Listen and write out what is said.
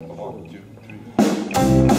One, two, three.